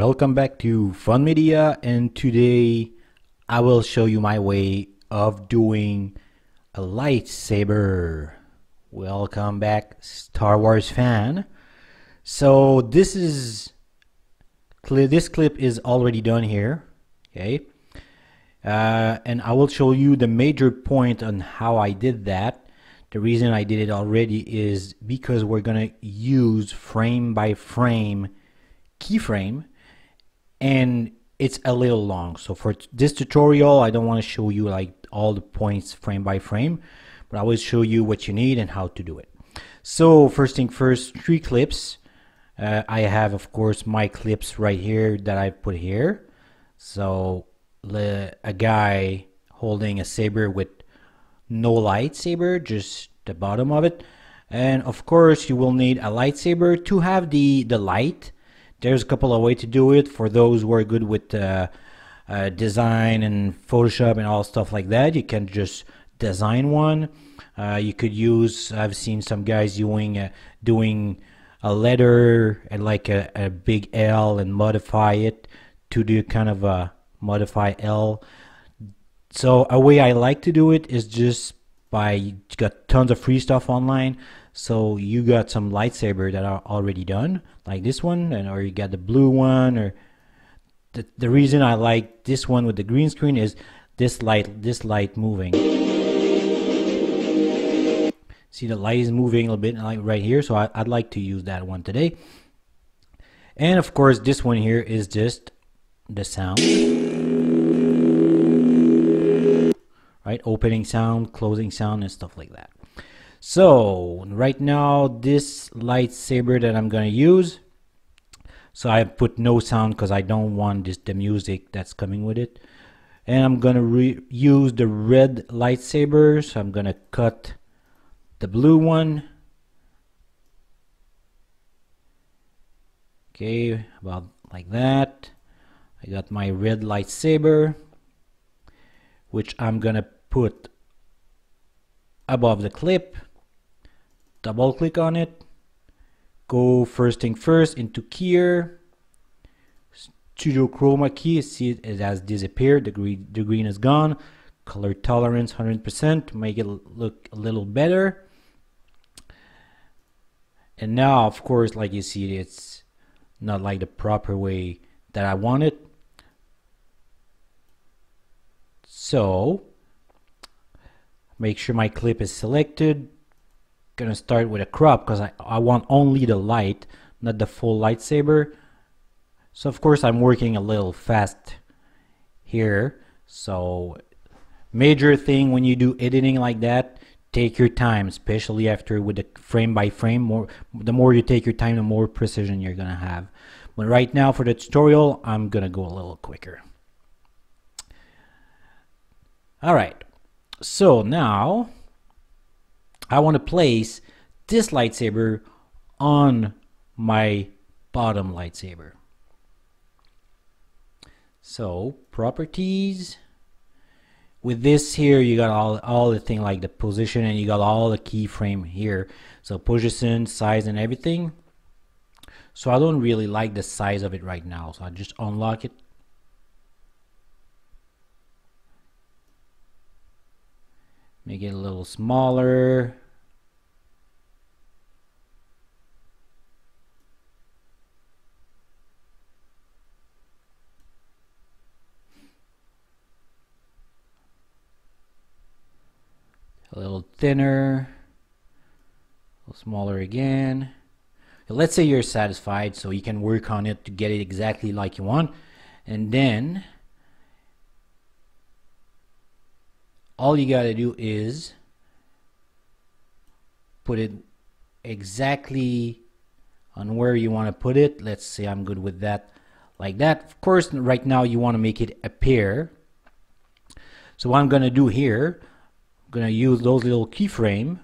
welcome back to Fun Media and today I will show you my way of doing a lightsaber. Welcome back Star Wars fan. So this is this clip is already done here, okay? Uh, and I will show you the major point on how I did that. The reason I did it already is because we're gonna use frame by frame keyframe and it's a little long. So for this tutorial I don't want to show you like all the points frame by frame but I will show you what you need and how to do it. So first thing first three clips. Uh, I have of course my clips right here that I put here. So a guy holding a saber with no lightsaber just the bottom of it. And of course you will need a lightsaber to have the the light there's a couple of ways to do it for those who are good with uh, uh, design and Photoshop and all stuff like that. You can just design one. Uh, you could use. I've seen some guys doing uh, doing a letter and like a, a big L and modify it to do kind of a modify L. So a way I like to do it is just by got tons of free stuff online so you got some lightsaber that are already done like this one and or you got the blue one or the, the reason I like this one with the green screen is this light this light moving. See the light is moving a little bit like right here so I, I'd like to use that one today. And of course this one here is just the sound. Right? Opening sound closing sound and stuff like that so right now this lightsaber that I'm gonna use so I put no sound because I don't want this the music that's coming with it. And I'm gonna use the red lightsaber so I'm gonna cut the blue one. Okay about like that. I got my red lightsaber which I'm gonna put above the clip double click on it. Go first thing first into keyer studio chroma key see it has disappeared. The green the green is gone. Color tolerance 100% make it look a little better. And now of course like you see it's not like the proper way that I want it. So make sure my clip is selected gonna start with a crop because I, I want only the light not the full lightsaber. So of course I'm working a little fast here. So major thing when you do editing like that take your time especially after with the frame by frame more the more you take your time the more precision you're gonna have. But right now for the tutorial I'm gonna go a little quicker. All right. So now I want to place this lightsaber on my bottom lightsaber. So properties. With this here you got all all the thing like the position and you got all the keyframe here. So position size and everything. So I don't really like the size of it right now. So I just unlock it make it a little smaller a little thinner, a little smaller again. Let's say you're satisfied, so you can work on it to get it exactly like you want. And then all you got to do is put it exactly on where you want to put it. Let's say I'm good with that like that. Of course, right now you want to make it appear. So what I'm going to do here, I'm going to use those little keyframe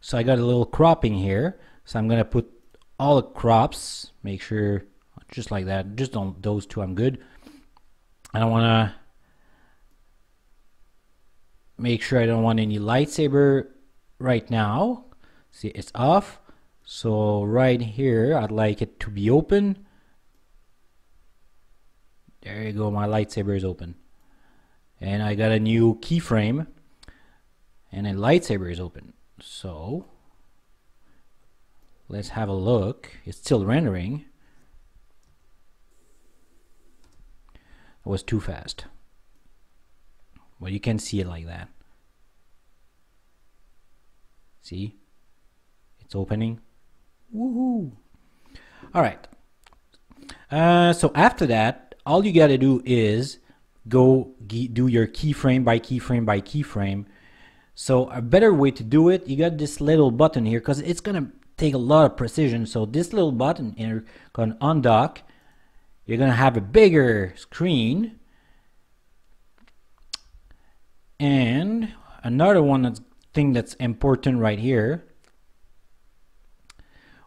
so I got a little cropping here so I'm gonna put all the crops make sure just like that just on those two I'm good I don't want to make sure I don't want any lightsaber right now see it's off So right here, I'd like it to be open. There you go, my lightsaber is open. And I got a new keyframe and a lightsaber is open. So let's have a look. It's still rendering. It was too fast. Well, you can see it like that. See? It's opening. Woohoo! All right. Uh, so after that, all you got to do is go do your keyframe by keyframe by keyframe. So a better way to do it, you got this little button here because it's gonna take a lot of precision. So this little button here, going undock, you're gonna have a bigger screen. And another one that's thing that's important right here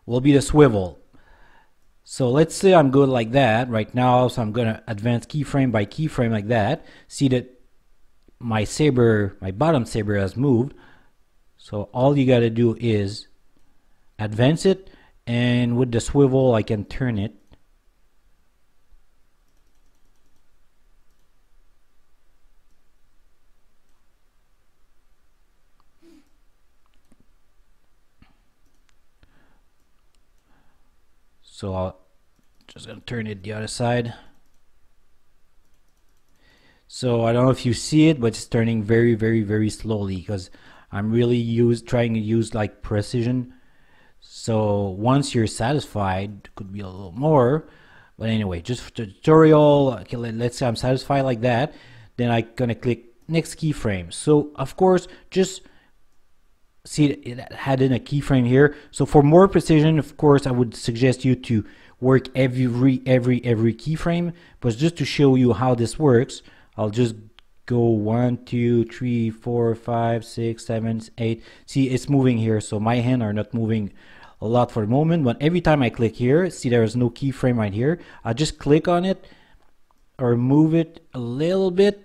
will be the swivel. So let's say I'm good like that right now. So I'm going to advance keyframe by keyframe like that. See that my saber, my bottom saber has moved. So all you got to do is advance it and with the swivel I can turn it So I'll just gonna turn it the other side. So I don't know if you see it, but it's turning very, very, very slowly because I'm really use trying to use like precision. So once you're satisfied, could be a little more. But anyway, just for tutorial, okay, let, let's say I'm satisfied like that. Then I'm gonna click next keyframe. So of course, just see it had in a keyframe here. So for more precision, of course, I would suggest you to work every every every keyframe. But just to show you how this works, I'll just go one, two, three, four, five, six, seven, eight. See, it's moving here, so my hand are not moving a lot for the moment. But every time I click here, see there is no keyframe right here. I just click on it or move it a little bit.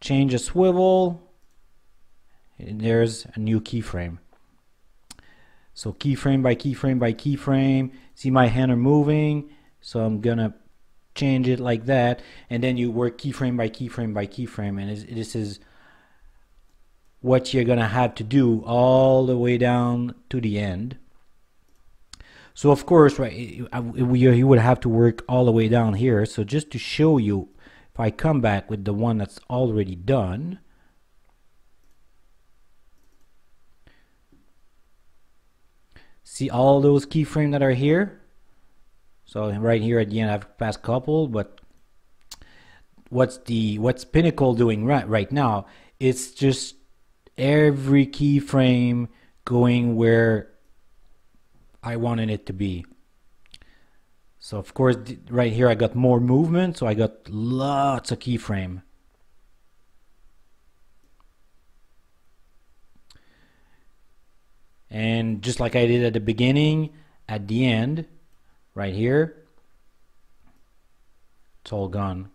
Change the swivel there's a new keyframe. So keyframe by keyframe by keyframe. See my hand are moving. So I'm gonna change it like that. And then you work keyframe by keyframe by keyframe. And this is what you're gonna have to do all the way down to the end. So of course, right, you would have to work all the way down here. So just to show you, if I come back with the one that's already done, see all those keyframes that are here? So right here at the end I've passed couple but what's the what's pinnacle doing right right now? It's just every keyframe going where I wanted it to be. So of course right here I got more movement so I got lots of keyframe and just like I did at the beginning at the end right here it's all gone.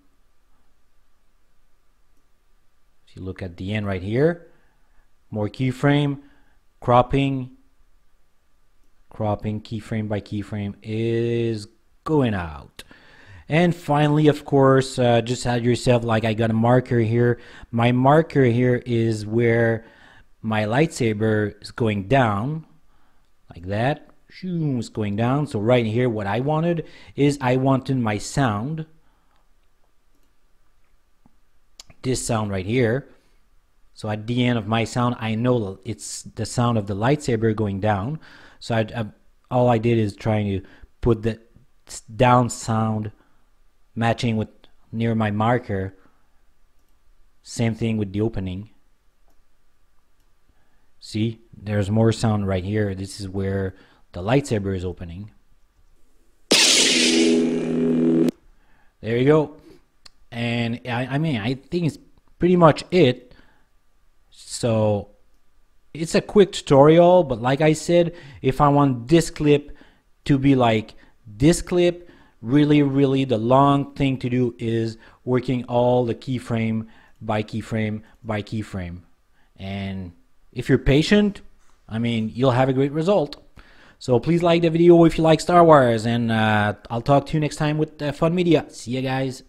If you look at the end right here more keyframe cropping cropping keyframe by keyframe is going out. And finally of course uh, just add yourself like I got a marker here. My marker here is where my lightsaber is going down like that it's going down. So right here what I wanted is I wanted my sound. This sound right here. So at the end of my sound I know it's the sound of the lightsaber going down. So I, I, all I did is trying to put the down sound matching with near my marker. Same thing with the opening See, there's more sound right here. This is where the lightsaber is opening. There you go. And I, I mean, I think it's pretty much it. So it's a quick tutorial, but like I said, if I want this clip to be like this clip, really, really the long thing to do is working all the keyframe by keyframe by keyframe. And if you're patient, I mean, you'll have a great result. So please like the video if you like Star Wars, and uh, I'll talk to you next time with uh, Fun Media. See you guys.